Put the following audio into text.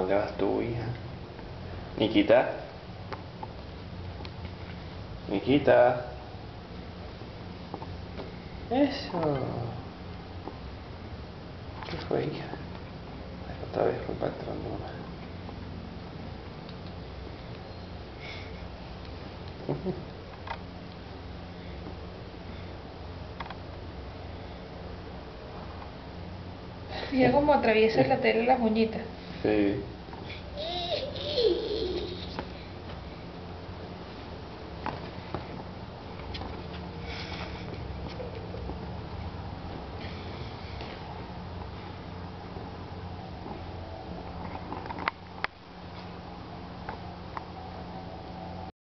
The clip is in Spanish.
dónde vas tú, hija? Nikita. Nikita. Eso. ¿Qué fue, hija? Otra vez fue patrón mamá. Ya como atraviesa la tela las uñitas. 所以